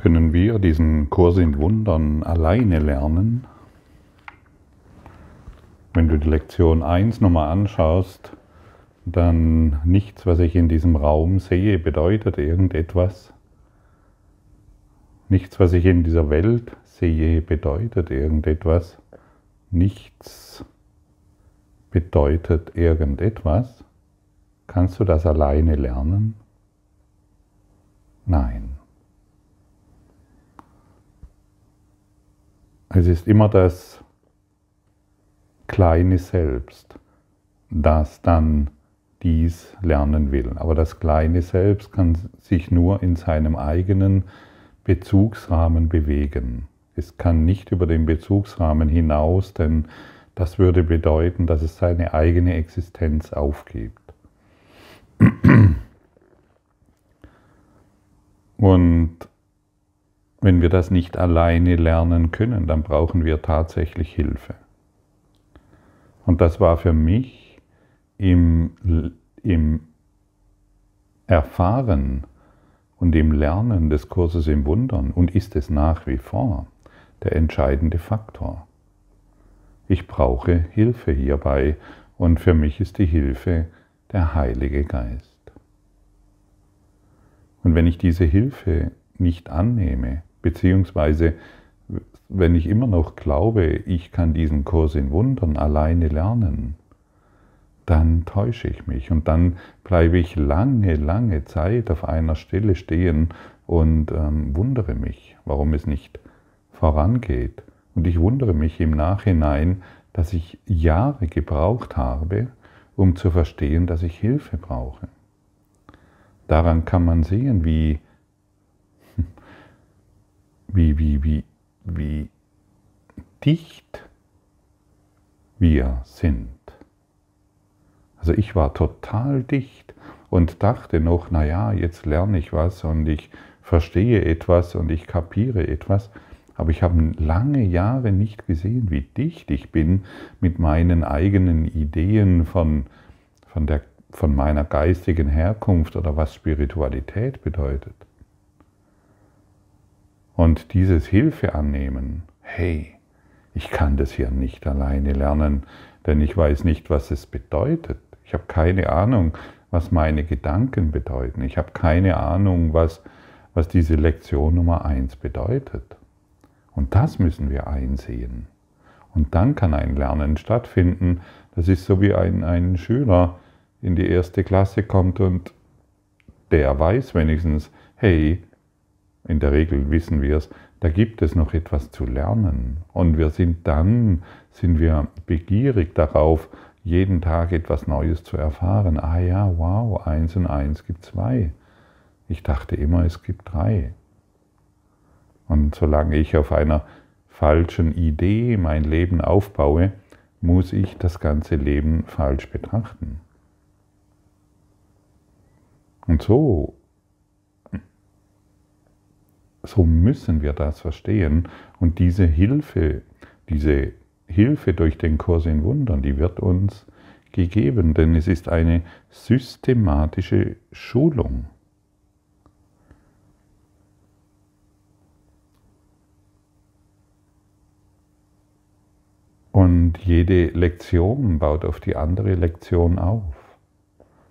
können wir diesen Kurs in Wundern alleine lernen. Wenn du die Lektion 1 nochmal anschaust, dann nichts, was ich in diesem Raum sehe, bedeutet irgendetwas. Nichts, was ich in dieser Welt sehe, bedeutet irgendetwas. Nichts bedeutet irgendetwas. Kannst du das alleine lernen? Nein. Es ist immer das kleine Selbst, das dann dies lernen will. Aber das kleine Selbst kann sich nur in seinem eigenen Bezugsrahmen bewegen. Es kann nicht über den Bezugsrahmen hinaus, denn das würde bedeuten, dass es seine eigene Existenz aufgibt. Und wenn wir das nicht alleine lernen können, dann brauchen wir tatsächlich Hilfe. Und das war für mich im, im Erfahren und im Lernen des Kurses im Wundern und ist es nach wie vor der entscheidende Faktor. Ich brauche Hilfe hierbei und für mich ist die Hilfe der Heilige Geist. Und wenn ich diese Hilfe nicht annehme, beziehungsweise wenn ich immer noch glaube, ich kann diesen Kurs in Wundern alleine lernen, dann täusche ich mich und dann bleibe ich lange, lange Zeit auf einer Stelle stehen und ähm, wundere mich, warum es nicht vorangeht. Und ich wundere mich im Nachhinein, dass ich Jahre gebraucht habe, um zu verstehen, dass ich Hilfe brauche. Daran kann man sehen, wie wie, wie, wie, wie dicht wir sind. Also ich war total dicht und dachte noch, naja, jetzt lerne ich was und ich verstehe etwas und ich kapiere etwas, aber ich habe lange Jahre nicht gesehen, wie dicht ich bin mit meinen eigenen Ideen von, von, der, von meiner geistigen Herkunft oder was Spiritualität bedeutet. Und dieses Hilfe annehmen, hey, ich kann das hier nicht alleine lernen, denn ich weiß nicht, was es bedeutet. Ich habe keine Ahnung, was meine Gedanken bedeuten. Ich habe keine Ahnung, was, was diese Lektion Nummer eins bedeutet. Und das müssen wir einsehen. Und dann kann ein Lernen stattfinden. Das ist so wie ein, ein Schüler in die erste Klasse kommt und der weiß wenigstens, hey, in der Regel wissen wir es, da gibt es noch etwas zu lernen. Und wir sind dann, sind wir begierig darauf, jeden Tag etwas Neues zu erfahren. Ah ja, wow, eins und eins gibt zwei. Ich dachte immer, es gibt drei. Und solange ich auf einer falschen Idee mein Leben aufbaue, muss ich das ganze Leben falsch betrachten. Und so so müssen wir das verstehen. Und diese Hilfe, diese Hilfe durch den Kurs in Wundern, die wird uns gegeben, denn es ist eine systematische Schulung. Und jede Lektion baut auf die andere Lektion auf.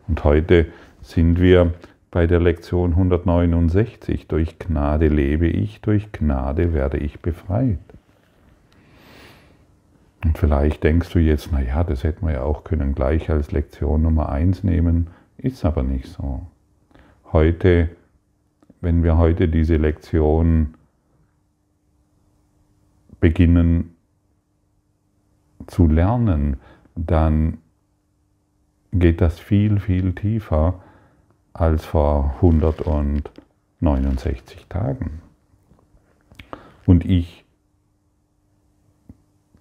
Und heute sind wir bei der Lektion 169. Durch Gnade lebe ich, durch Gnade werde ich befreit. Und vielleicht denkst du jetzt, naja, das hätten wir ja auch können gleich als Lektion Nummer 1 nehmen, ist aber nicht so. Heute, wenn wir heute diese Lektion beginnen zu lernen, dann geht das viel, viel tiefer als vor 169 Tagen. Und ich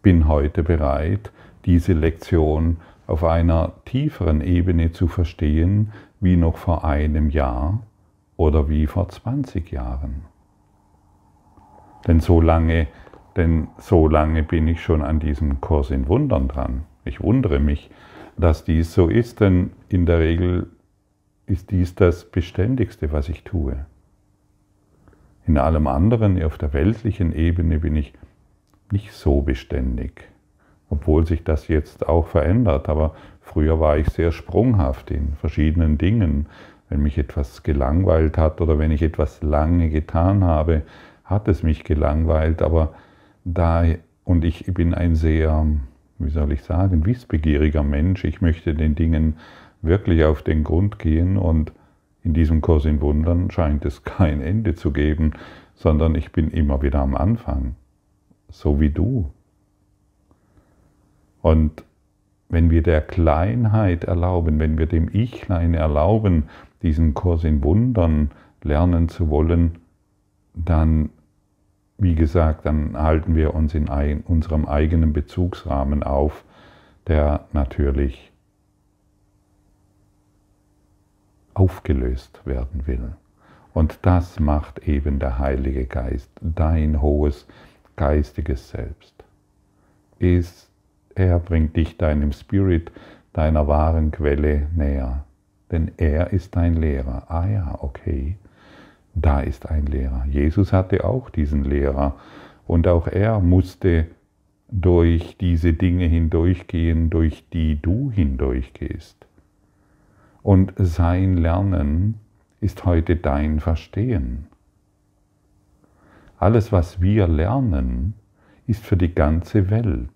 bin heute bereit, diese Lektion auf einer tieferen Ebene zu verstehen, wie noch vor einem Jahr oder wie vor 20 Jahren. Denn so lange, denn so lange bin ich schon an diesem Kurs in Wundern dran. Ich wundere mich, dass dies so ist, denn in der Regel ist dies das Beständigste, was ich tue. In allem anderen, auf der weltlichen Ebene bin ich nicht so beständig, obwohl sich das jetzt auch verändert. Aber früher war ich sehr sprunghaft in verschiedenen Dingen. Wenn mich etwas gelangweilt hat oder wenn ich etwas lange getan habe, hat es mich gelangweilt. Aber da, und ich bin ein sehr, wie soll ich sagen, wissbegieriger Mensch. Ich möchte den Dingen wirklich auf den Grund gehen und in diesem Kurs in Wundern scheint es kein Ende zu geben, sondern ich bin immer wieder am Anfang, so wie du. Und wenn wir der Kleinheit erlauben, wenn wir dem Ichlein erlauben, diesen Kurs in Wundern lernen zu wollen, dann, wie gesagt, dann halten wir uns in unserem eigenen Bezugsrahmen auf, der natürlich aufgelöst werden will. Und das macht eben der Heilige Geist, dein hohes geistiges Selbst. Ist, er bringt dich deinem Spirit, deiner wahren Quelle näher. Denn er ist dein Lehrer. Ah ja, okay, da ist ein Lehrer. Jesus hatte auch diesen Lehrer und auch er musste durch diese Dinge hindurchgehen, durch die du hindurchgehst. Und sein Lernen ist heute dein Verstehen. Alles, was wir lernen, ist für die ganze Welt.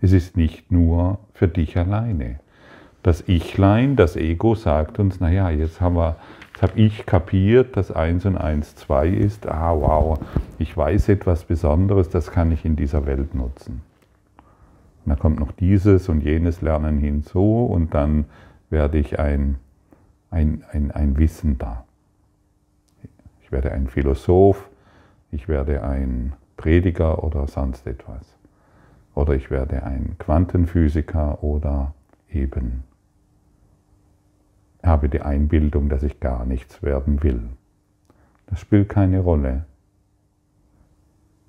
Es ist nicht nur für dich alleine. Das Ichlein, das Ego sagt uns, naja, jetzt haben wir, habe ich kapiert, dass 1 und 1 2 ist. Ah, wow, ich weiß etwas Besonderes, das kann ich in dieser Welt nutzen. Und dann kommt noch dieses und jenes Lernen hinzu und dann werde ich ein, ein, ein, ein Wissender. Ich werde ein Philosoph, ich werde ein Prediger oder sonst etwas. Oder ich werde ein Quantenphysiker oder eben habe die Einbildung, dass ich gar nichts werden will. Das spielt keine Rolle.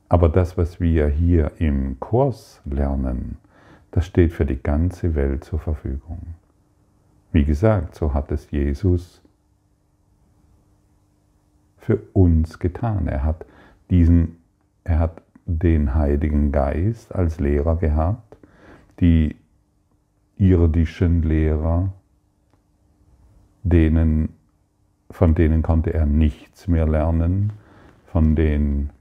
Aber das, was wir hier im Kurs lernen, das steht für die ganze Welt zur Verfügung. Wie gesagt, so hat es Jesus für uns getan. Er hat diesen, er hat den Heiligen Geist als Lehrer gehabt, die irdischen Lehrer, denen, von denen konnte er nichts mehr lernen, von den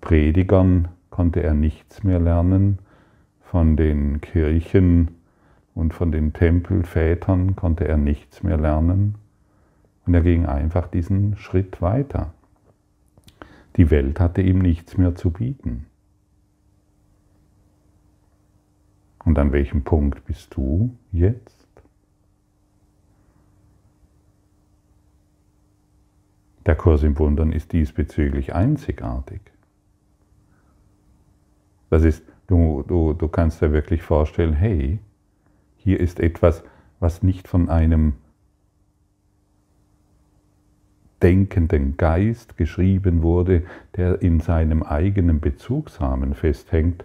Predigern konnte er nichts mehr lernen, von den Kirchen und von den Tempelvätern konnte er nichts mehr lernen und er ging einfach diesen Schritt weiter. Die Welt hatte ihm nichts mehr zu bieten. Und an welchem Punkt bist du jetzt? Der Kurs im Wundern ist diesbezüglich einzigartig. Das ist, du, du, du kannst dir wirklich vorstellen, hey, hier ist etwas, was nicht von einem denkenden Geist geschrieben wurde, der in seinem eigenen Bezugsrahmen festhängt.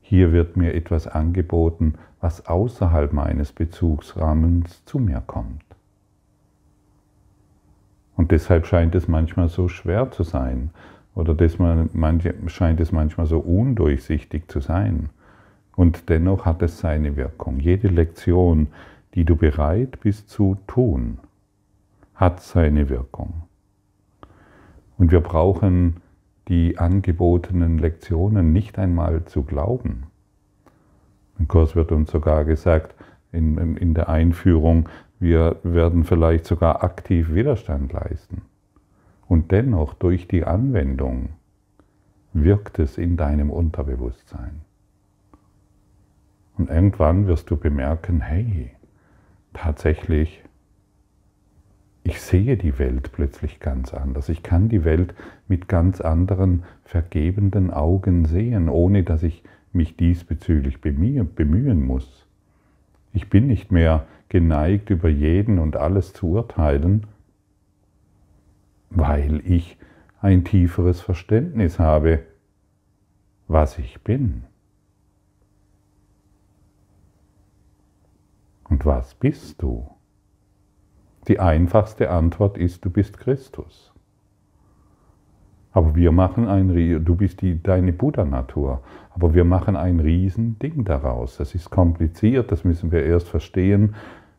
Hier wird mir etwas angeboten, was außerhalb meines Bezugsrahmens zu mir kommt. Und deshalb scheint es manchmal so schwer zu sein oder deshalb scheint es manchmal so undurchsichtig zu sein. Und dennoch hat es seine Wirkung. Jede Lektion, die du bereit bist zu tun, hat seine Wirkung. Und wir brauchen die angebotenen Lektionen nicht einmal zu glauben. Im Kurs wird uns sogar gesagt, in, in der Einführung, wir werden vielleicht sogar aktiv Widerstand leisten. Und dennoch durch die Anwendung wirkt es in deinem Unterbewusstsein. Und irgendwann wirst du bemerken, hey, tatsächlich, ich sehe die Welt plötzlich ganz anders. Ich kann die Welt mit ganz anderen vergebenden Augen sehen, ohne dass ich mich diesbezüglich bemühen muss. Ich bin nicht mehr geneigt, über jeden und alles zu urteilen, weil ich ein tieferes Verständnis habe, was ich bin. Und was bist du? Die einfachste Antwort ist, du bist Christus. Aber wir machen ein, du bist die, deine Buddha-Natur, aber wir machen ein Riesending daraus. Das ist kompliziert, das müssen wir erst verstehen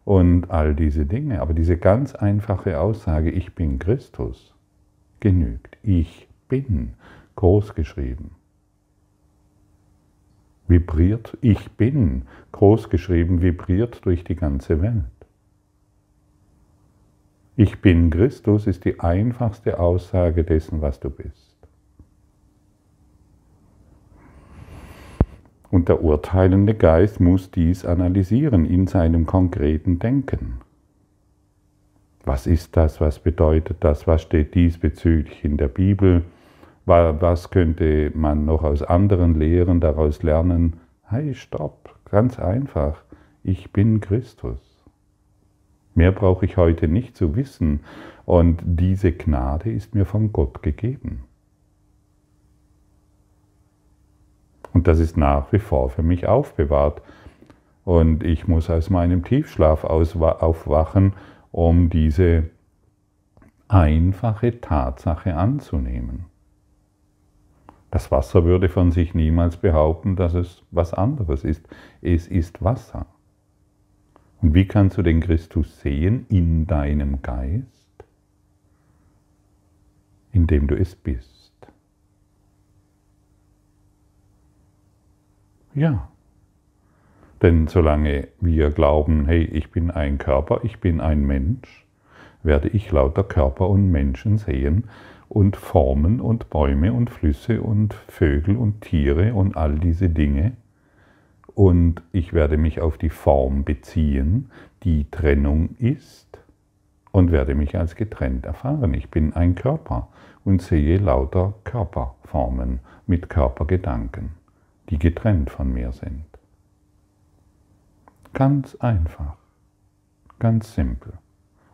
und all diese Dinge. Aber diese ganz einfache Aussage, ich bin Christus, genügt. Ich bin groß geschrieben. Vibriert, ich bin groß geschrieben, vibriert durch die ganze Welt. Ich bin Christus ist die einfachste Aussage dessen, was du bist. Und der urteilende Geist muss dies analysieren in seinem konkreten Denken. Was ist das? Was bedeutet das? Was steht diesbezüglich in der Bibel? Was könnte man noch aus anderen Lehren daraus lernen? Hey, stopp, ganz einfach. Ich bin Christus. Mehr brauche ich heute nicht zu wissen und diese Gnade ist mir von Gott gegeben. Und das ist nach wie vor für mich aufbewahrt. Und ich muss aus meinem Tiefschlaf aufwachen, um diese einfache Tatsache anzunehmen. Das Wasser würde von sich niemals behaupten, dass es was anderes ist. Es ist Wasser. Und wie kannst du den Christus sehen in deinem Geist? Indem du es bist. Ja. Denn solange wir glauben, hey, ich bin ein Körper, ich bin ein Mensch, werde ich lauter Körper und Menschen sehen und Formen und Bäume und Flüsse und Vögel und Tiere und all diese Dinge und ich werde mich auf die Form beziehen, die Trennung ist und werde mich als getrennt erfahren. Ich bin ein Körper und sehe lauter Körperformen mit Körpergedanken, die getrennt von mir sind. Ganz einfach, ganz simpel.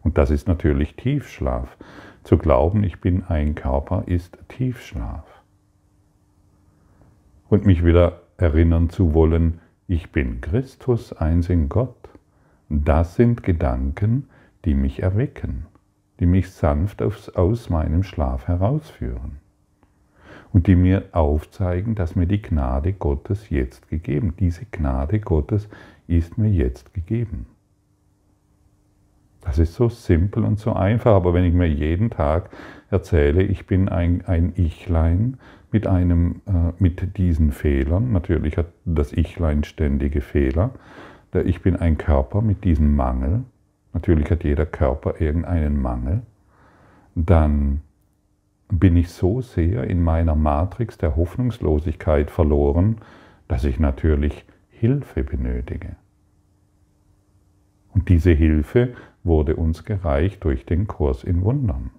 Und das ist natürlich Tiefschlaf. Zu glauben, ich bin ein Körper, ist Tiefschlaf. Und mich wieder erinnern zu wollen, ich bin Christus, eins in Gott. Das sind Gedanken, die mich erwecken, die mich sanft aus meinem Schlaf herausführen und die mir aufzeigen, dass mir die Gnade Gottes jetzt gegeben. Diese Gnade Gottes ist mir jetzt gegeben. Das ist so simpel und so einfach, aber wenn ich mir jeden Tag erzähle, ich bin ein, ein Ichlein, mit, einem, äh, mit diesen Fehlern. Natürlich hat das Ichlein ständige Fehler. Ich bin ein Körper mit diesem Mangel. Natürlich hat jeder Körper irgendeinen Mangel. Dann bin ich so sehr in meiner Matrix der Hoffnungslosigkeit verloren, dass ich natürlich Hilfe benötige. Und diese Hilfe wurde uns gereicht durch den Kurs in Wundern.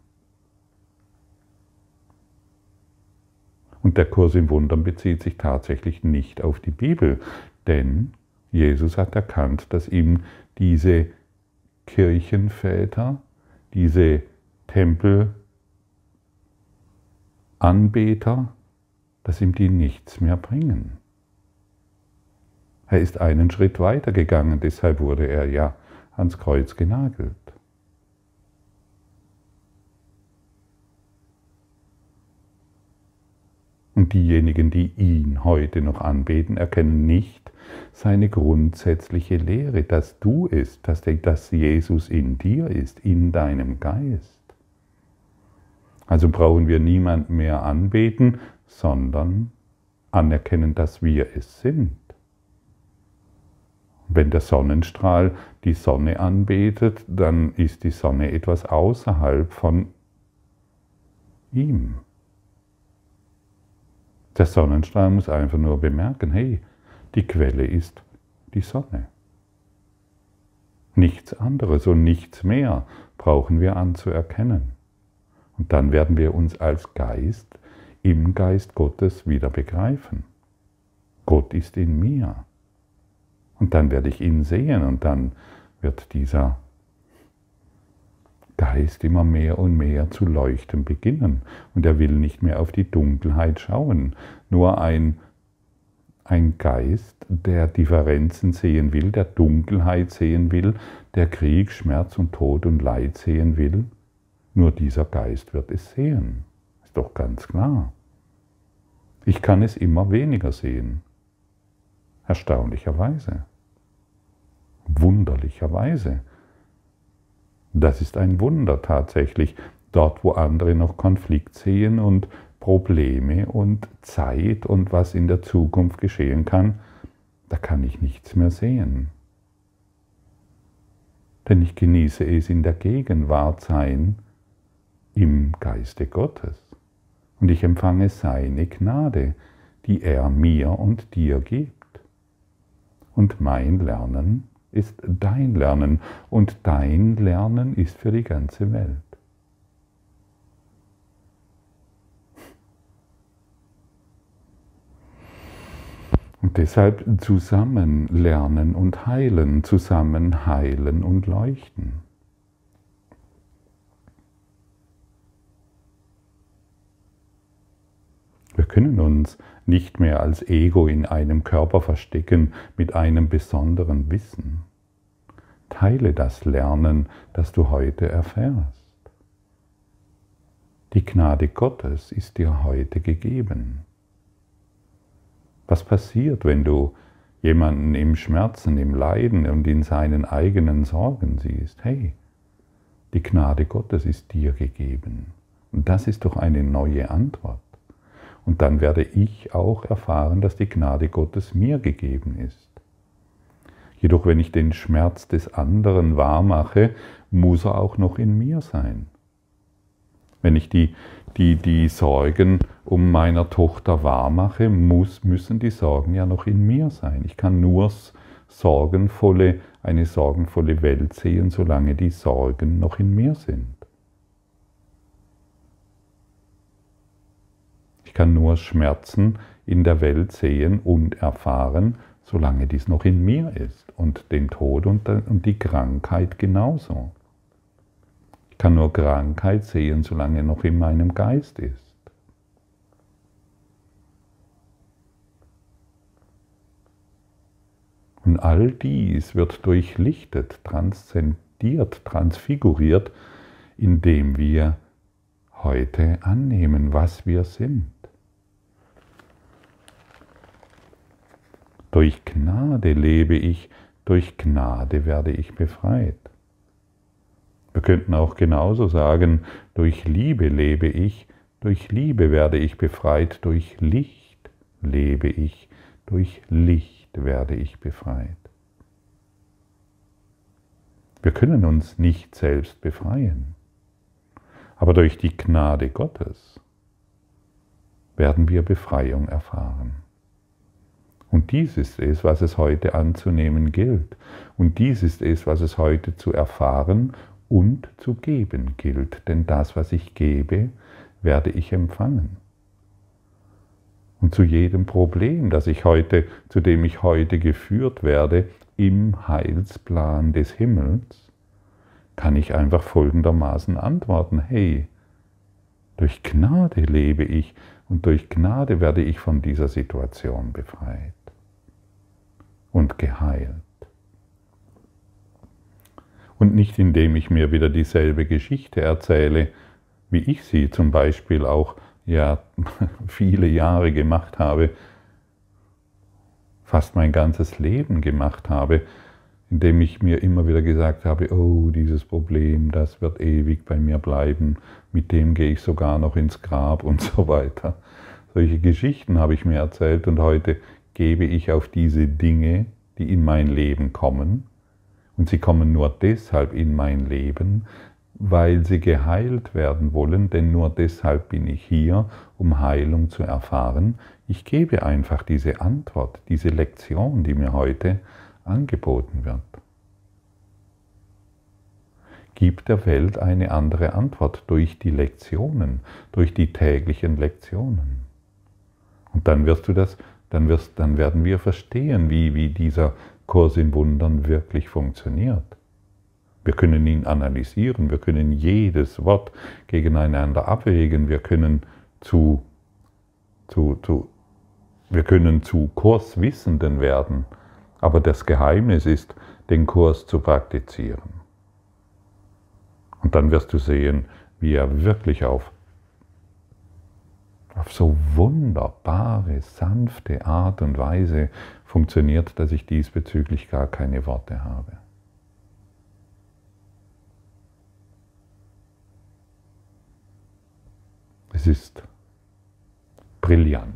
Und der Kurs im Wundern bezieht sich tatsächlich nicht auf die Bibel, denn Jesus hat erkannt, dass ihm diese Kirchenväter, diese Tempelanbeter, dass ihm die nichts mehr bringen. Er ist einen Schritt weiter gegangen, deshalb wurde er ja ans Kreuz genagelt. Und diejenigen, die ihn heute noch anbeten, erkennen nicht seine grundsätzliche Lehre, dass du es, dass, dass Jesus in dir ist, in deinem Geist. Also brauchen wir niemanden mehr anbeten, sondern anerkennen, dass wir es sind. Wenn der Sonnenstrahl die Sonne anbetet, dann ist die Sonne etwas außerhalb von ihm. Der Sonnenstrahl muss einfach nur bemerken, hey, die Quelle ist die Sonne. Nichts anderes und nichts mehr brauchen wir anzuerkennen. Und dann werden wir uns als Geist im Geist Gottes wieder begreifen. Gott ist in mir. Und dann werde ich ihn sehen und dann wird dieser Geist immer mehr und mehr zu leuchten beginnen. Und er will nicht mehr auf die Dunkelheit schauen. Nur ein, ein Geist, der Differenzen sehen will, der Dunkelheit sehen will, der Krieg, Schmerz und Tod und Leid sehen will, nur dieser Geist wird es sehen. ist doch ganz klar. Ich kann es immer weniger sehen. Erstaunlicherweise. Wunderlicherweise. Das ist ein Wunder tatsächlich. Dort, wo andere noch Konflikt sehen und Probleme und Zeit und was in der Zukunft geschehen kann, da kann ich nichts mehr sehen. Denn ich genieße es in der Gegenwart sein im Geiste Gottes. Und ich empfange seine Gnade, die er mir und dir gibt. Und mein Lernen ist dein Lernen und dein Lernen ist für die ganze Welt. Und deshalb zusammen lernen und heilen, zusammen heilen und leuchten. Wir können uns nicht mehr als Ego in einem Körper verstecken mit einem besonderen Wissen. Teile das Lernen, das du heute erfährst. Die Gnade Gottes ist dir heute gegeben. Was passiert, wenn du jemanden im Schmerzen, im Leiden und in seinen eigenen Sorgen siehst? Hey, die Gnade Gottes ist dir gegeben. Und das ist doch eine neue Antwort. Und dann werde ich auch erfahren, dass die Gnade Gottes mir gegeben ist. Jedoch wenn ich den Schmerz des anderen wahrmache, muss er auch noch in mir sein. Wenn ich die, die, die Sorgen um meiner Tochter wahrmache, muss, müssen die Sorgen ja noch in mir sein. Ich kann nur sorgenvolle, eine sorgenvolle Welt sehen, solange die Sorgen noch in mir sind. Kann nur Schmerzen in der Welt sehen und erfahren, solange dies noch in mir ist. Und den Tod und die Krankheit genauso. Ich kann nur Krankheit sehen, solange noch in meinem Geist ist. Und all dies wird durchlichtet, transzendiert, transfiguriert, indem wir heute annehmen, was wir sind. Durch Gnade lebe ich, durch Gnade werde ich befreit. Wir könnten auch genauso sagen, durch Liebe lebe ich, durch Liebe werde ich befreit, durch Licht lebe ich, durch Licht werde ich befreit. Wir können uns nicht selbst befreien, aber durch die Gnade Gottes werden wir Befreiung erfahren. Und dies ist es, was es heute anzunehmen gilt. Und dies ist es, was es heute zu erfahren und zu geben gilt. Denn das, was ich gebe, werde ich empfangen. Und zu jedem Problem, das ich heute, zu dem ich heute geführt werde, im Heilsplan des Himmels, kann ich einfach folgendermaßen antworten, hey, durch Gnade lebe ich und durch Gnade werde ich von dieser Situation befreit und geheilt. Und nicht indem ich mir wieder dieselbe Geschichte erzähle, wie ich sie zum Beispiel auch ja viele Jahre gemacht habe, fast mein ganzes Leben gemacht habe, indem ich mir immer wieder gesagt habe, oh, dieses Problem, das wird ewig bei mir bleiben, mit dem gehe ich sogar noch ins Grab und so weiter. Solche Geschichten habe ich mir erzählt und heute gebe ich auf diese Dinge, die in mein Leben kommen. Und sie kommen nur deshalb in mein Leben, weil sie geheilt werden wollen, denn nur deshalb bin ich hier, um Heilung zu erfahren. Ich gebe einfach diese Antwort, diese Lektion, die mir heute angeboten wird. Gib der Welt eine andere Antwort durch die Lektionen, durch die täglichen Lektionen. Und dann wirst du das, dann, wirst, dann werden wir verstehen, wie, wie dieser Kurs in Wundern wirklich funktioniert. Wir können ihn analysieren, wir können jedes Wort gegeneinander abwägen, wir können zu, zu, zu, wir können zu Kurswissenden werden, aber das Geheimnis ist, den Kurs zu praktizieren. Und dann wirst du sehen, wie er wirklich auf auf so wunderbare, sanfte Art und Weise funktioniert, dass ich diesbezüglich gar keine Worte habe. Es ist brillant,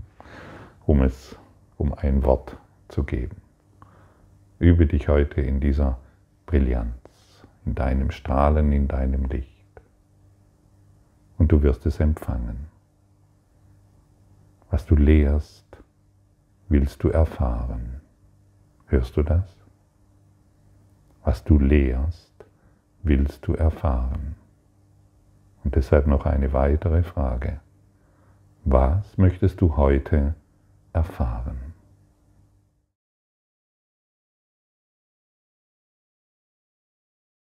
um es um ein Wort zu geben. Übe dich heute in dieser Brillanz, in deinem Strahlen, in deinem Licht. Und du wirst es empfangen. Was du lehrst, willst du erfahren. Hörst du das? Was du lehrst, willst du erfahren. Und deshalb noch eine weitere Frage. Was möchtest du heute erfahren?